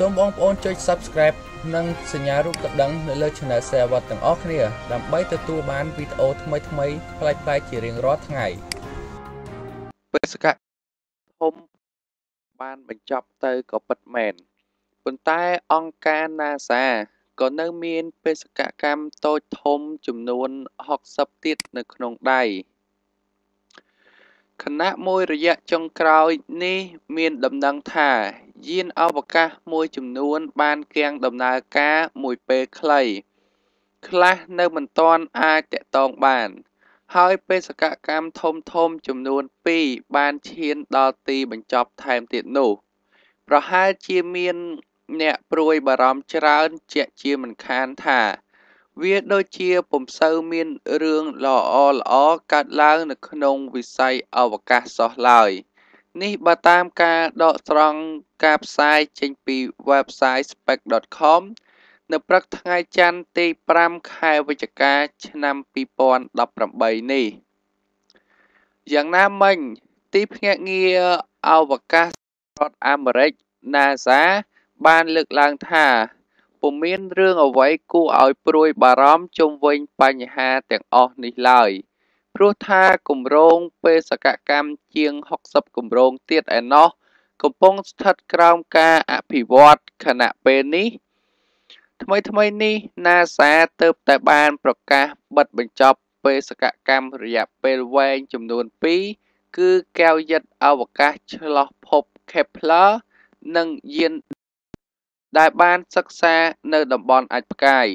សូមបងប្អូនចុច Subscribe និងសញ្ញារូបកណ្ដឹងនៅលើ Channel Savat ទាំងអស់គ្នាដើម្បីទទួលបានវីដេអូថ្មីៗប្លែកៗជារៀងរាល់ថ្ងៃបេសកធំបានបញ្ចប់ទៅក៏ពិតមែនប៉ុន្តែអង្គការ NASA ក៏នៅមានបេសកកម្មតូចធំចំនួន60ទៀតនៅក្នុងដៃ ខណៈមួយរយៈចុងក្រោយនេះមានដំណឹងថា យានអវកាសមួយចំនួនបានគាំងដំណើរការមួយពេលខ្លី ខ្លះនៅមិនទាន់អាចតាក់ទងបាន ហើយបេសកកម្មធំធំចំនួន2បានឈានដល់ទីបញ្ចប់ថែមទៀតនោះ ប្រហែលជាមានអ្នកព្រួយបារម្ភច្រើនជាក់ជាមិនខានថា វាដូចជាពុំសូវមានរឿងល្អល្អកើតឡើងនៅក្នុងវិស័យអវកាសសោះឡើយ នេះបើតាមការដកស្រង់ការផ្សាយចេញពី website spec.com នៅព្រឹកថ្ងៃច័ន្ទទី5ខែវិច្ឆិកា ឆ្នាំ2018នេះយ៉ាងណាមិញ ទីភ្នាក់ងារអវកាសរដ្ឋអាមេរិក NASA បានលើកឡើងថា ពុំមានរឿងអ្វីគួរឲ្យព្រួយបារម្ភជុំវិញបញ្ហាទាំងអស់នេះឡើយ ព្រោះថាគម្រោងបេសកកម្មជាង60គម្រោងទៀតឯណោះកំពុងស្ថិតក្រោមការអភិវឌ្ឍខណៈពេលនេះថ្មីថ្មីនេះ NASA ទើបតែបានប្រកាសបិទបញ្ចប់បេសកកម្មរយៈពេលវែងចំនួន2គឺកែវយិត្តអវកាសឆ្លុះភព Kepler និងយាន ដែលបានសិក្សានៅតំបន់អាចផ្កាយ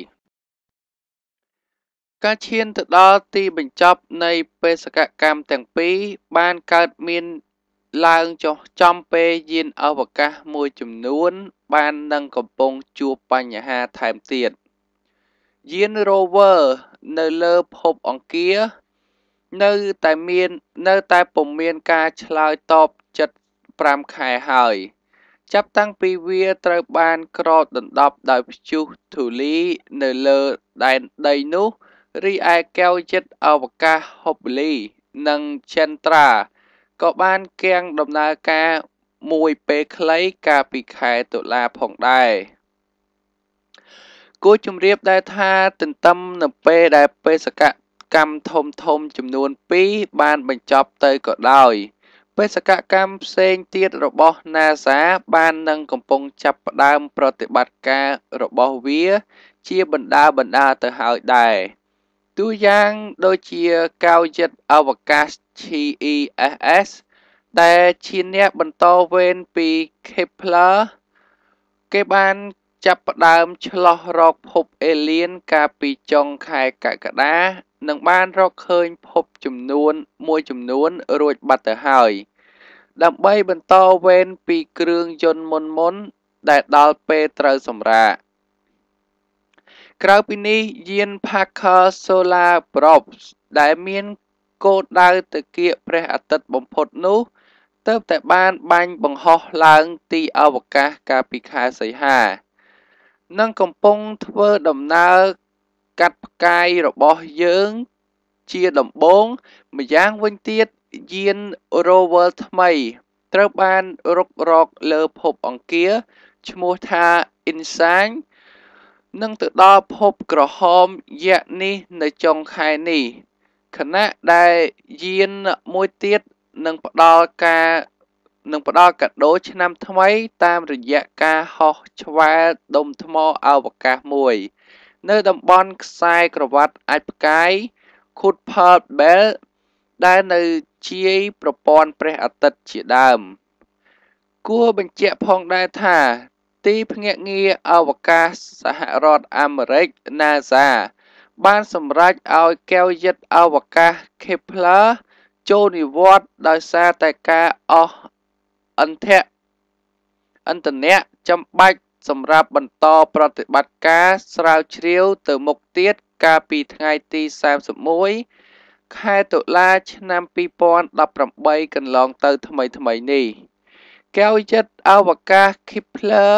ការឈានទៅដល់ទីបញ្ចប់នៃបេសកកម្មទាំងពីរបានកើតមានឡើងចុះចំពេលយានអវកាសមួយចំនួន បាននឹងកំពុងជួបបញ្ហាថែមទៀតយាន Rover នៅលើភពអង្គារនៅតែមាននៅតែពុំមានការឆ្លើយតបចិត្ត5ខែហើយ ចាប់តាំងពីវាត្រូវបានក្រោតដណ្ដប់ដោយព្យុះធូលីនៅលើដែនដីនោះ រីឯកែវចិត្តអវកាសហូបលី និងចិនត្រាក៏បានគាំងដំណើរការមួយពេលខ្លីកាលពីខែតុលាផងដែរគួរជម្រាបដែរថាទន្ទឹមនៅពេលដែលបេសកកម្មធំធំចំនួន2បានបញ្ចប់ទៅក៏ដោយ បេសកកម្មផ្សេងទៀតរបស់ NASA បាននឹងកំពុងចាប់ផ្ដើមប្រតិបត្តិការរបស់វាជាបណ្ដាបណ្ដាទៅហើយដែរតួយ៉ាងដូចជាកោយិតអវកាស GESS ដែលជាអ្នកបន្តវេនពី Kepler គេបាន ចាប់ផ្ដើមឆ្លោះរកភពអេលៀនកាលពីចុងខែកក្កដានិងបានរកឃើញភពចំនួនមួយចំនួនរួចបាត់ទៅហើយ ដើម្បីបន្តវេនពីគ្រឿងយន្តមុនមុនដែលដល់ពេលត្រូវសម្រាកក្រៅពីនេះយាន Parker Solar Probe ដែលមានគោលដៅទៅគៀកព្រះអាទិត្យបំផុតនោះទើបតែបានបាញ់បង្ហោះឡើងទីអវកាសកាលពីខែសីហា និងកំពុងធ្វើដំណើរកាត់ផ្កាយរបស់យើងជាដំបូងម្យ៉ាងវិញទៀតយាន Rover ថ្មី ត្រូវបានរុករកលើភពអង្គារឈ្មោះថា InSign នឹងទៅដល់ភពក្រហមយៈនេះនៅចុងខែនេះខណៈដែលយានមួយទៀតនឹងផ្ដល់ការ នឹងផ្ដល់កាដូឆ្នាំថ្មីតាមរយៈការហោះឆ្វែលដុំថ្មអវកាសមួយ នៅតំបន់ខ្សែក្រវ៉ាត់អាចផ្កាយ Kuiper Belt ដែលនៅជាយប្រព័ន្ធព្រះអាទិត្យជាដើម គួរបញ្ជាក់ផងដែរថា ទីភ្នាក់ងារអវកាសសហរដ្ឋអាមេរិក NASA បានសម្រេចឲ្យកែវយិត្តអវកាស Kepler ចូលនិវត្តន៍ដោយសារតែការអស់ អន្តៈអន្តនៈចាំបាច់សម្រាប់បន្តប្រតិបត្តិការស្រាវជ្រាវទៅមុខទៀតកាលពីថ្ងៃទី31ខែតុលាឆ្នាំ2018កន្លងទៅថ្មីថ្មីនេះកែវចិត្តអវកាស Kepler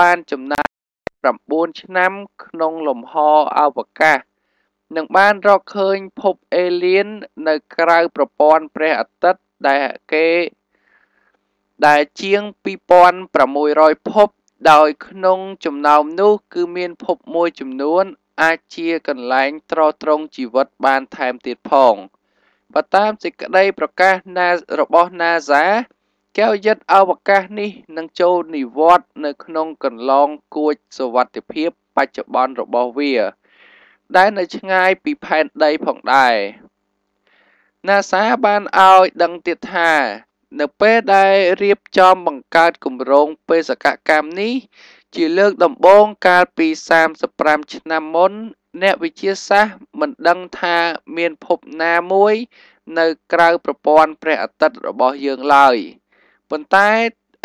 បានចំណាយ9ឆ្នាំក្នុងលំហអវកាសនិងបានរកឃើញភពអេលៀននៅក្រៅប្រព័ន្ធព្រះអាទិត្យដែលគេ ដែលជាង2600ភព ដោយក្នុងចំណោមនោះគឺមានភពមួយចំនួន អាចជាកន្លែងត្រត្រង់ជីវិតបានថែមទៀតផងបើតាមសេចក្តីប្រកាសណារបស់ NASA កែវយិត្តអវកាសនេះនឹងចូលនិវត្តន៍នៅក្នុងកន្លងគួចសវត្ថិភាពបច្ចុប្បន្នរបស់វា ដែលនៅឆ្ងាយពីផែនដីផងដែរ NASA បានឲ្យដឹងទៀតថា នៅពេលដែលរៀបចំបង្កើតគម្រោងបេសកកម្មនេះ ជាលើកដំបូងកាលពី35ឆ្នាំមុន អ្នកវិទ្យាសាស្ត្រមិនដឹងថាមានភពណាមួយ នៅក្រៅប្រព័ន្ធព្រះអាទិត្យរបស់យើងឡើយប៉ុន្តែ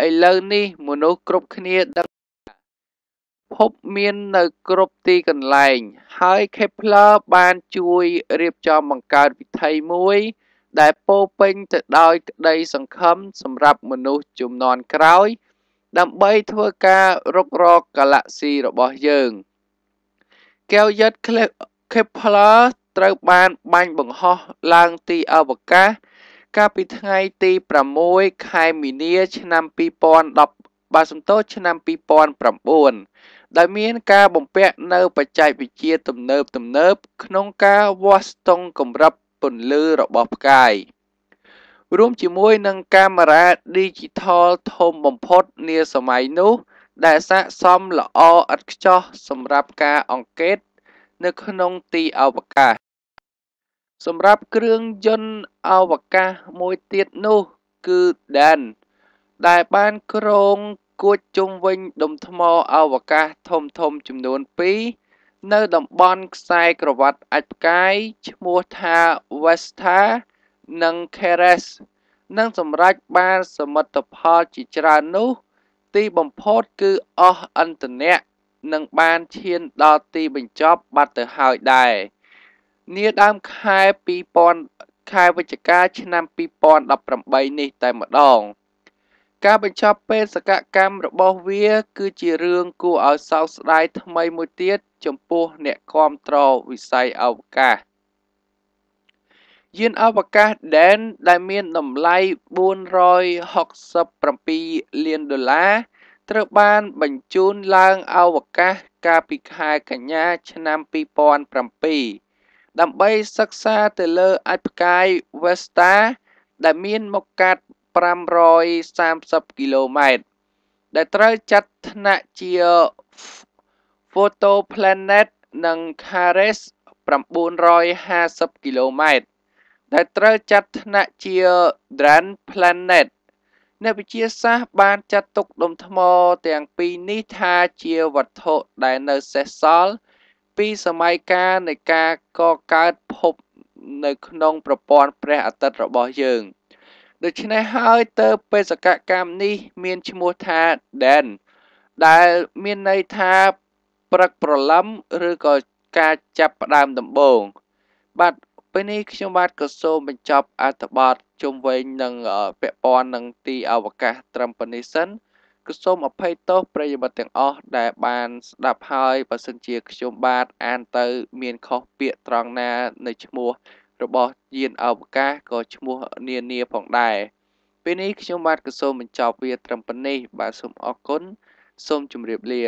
ឥឡូវនេះមនុស្សគ្រប់គ្នាដឹងភពមាននៅគ្រប់ទីកន្លែង ហើយ Kepler បានជួយរៀបចំបង្កើតវិថីមួយ ដែលពោពេញទៅដោយក្តីសង្ឃឹមសម្រាប់មនុស្សជំនាន់ក្រោយ ដើម្បីធ្វើការរុករកកាឡាក់ស៊ីរបស់យើងកែវយិត្ត Kepler ត្រូវបានបាញ់បង្ហោះឡើងទីអវកាស កាលពីថ្ងៃទី6ខែមីនា ឆ្នាំ2010បាទសំទោសឆ្នាំ2009ដែលមានការបំពាក់នៅបច្ចេកវិទ្យាទំនើបទំនើប ក្នុងការវាស់ស្ទង់កម្រិត ពន្លឺរបស់ផ្កាយរួមជាមួយនឹងកាមេរ៉ា Digital ធំបំផុតនាសម័យនោះ ដែលស័ក្តិសមល្អឥតខ្ចោះសម្រាប់ការអង្កេត នៅក្នុងទីអវកាស សម្រាប់គ្រឿងយន្តអវកាសមួយទៀតនោះគឺ Dan ដែលបានគ្រងគួចជុំវិញដុំថ្មអវកាសធំធំចំនួន2 នៅតំបន់ខ្សែក្រវ៉ាត់អាចផ្កាយឈ្មោះថា Vesta និង Ceres និងសម្រេចបានសមិទ្ធផលជាច្រើននោះ ទីបំផុតគឺអស់អន្តនៈនិងបានឈានដល់ទីបញ្ចប់បាត់ទៅហើយដែរនាដើមខែ2000ខែវិច្ឆិកាឆ្នាំ2018នេះតែម្ដង ការបញ្ចប់បេសកកម្មរបស់វា គឺជារឿងគួរឲ្យសោកស្ដាយថ្មីមួយទៀត ចំពោះអ្នកគ្រប់គ្រងវិស័យអវកាសយានអវកាស Dan ដែលមានតម្លៃ467លានដុល្លារត្រូវបានបញ្ជូនឡើងអវកាសកាលពីខែកញ្ញាឆ្នាំ2007ដើម្បីសិក្សាទៅលើអាចផ្កាយ Vesta ដែលមានមុខកាត់530គីឡូម៉ែត្រដែលត្រូវចាត់ថ្នាក់ជា Photoplanet និង Ceres 950គីឡូម៉ែត្រដែលត្រូវចាត់ថ្នាក់ជា Dwarf Planet អ្នកវិទ្យាសាស្ត្របានចាត់ទុកដុំថ្មទាំងពីរនេះថាជាវត្ថុដែលនៅសេសសល់ពីសម័យកាលនៃការកកើតភពនៅក្នុងប្រព័ន្ធព្រះអាទិត្យរបស់យើង ដូច្នេះហើយទើបបេសកកម្មនេះមានឈ្មោះថា Den ដែលមានន័យថា ព្រឹកព្រលឹមឬក៏ការចាប់ផ្ដើមដំបូងបាទពេលនេះខ្ញុំបាទក៏សូមបញ្ចប់អត្ថបទជុំវិញនឹងពាក់ព័ន្ធនឹងទីអវកាសត្រឹមប៉ុណ្នេះសិនក៏សូមអភ័យទោសប្រិយមិត្តទាំងអស់ដែលបានស្ដាប់ហើយបើសិនជាខ្ញុំបាទអានទៅមានខុសពាក្យត្រង់ណានៅឈ្មោះរបស់យានអវកាសក៏ឈ្មោះនានាផងដែរពេលនេះខ្ញុំបាទក៏សូមបញ្ចប់វាត្រឹមប៉ុណ្នេះបាទសូមអរគុណសូមជម្រាបលា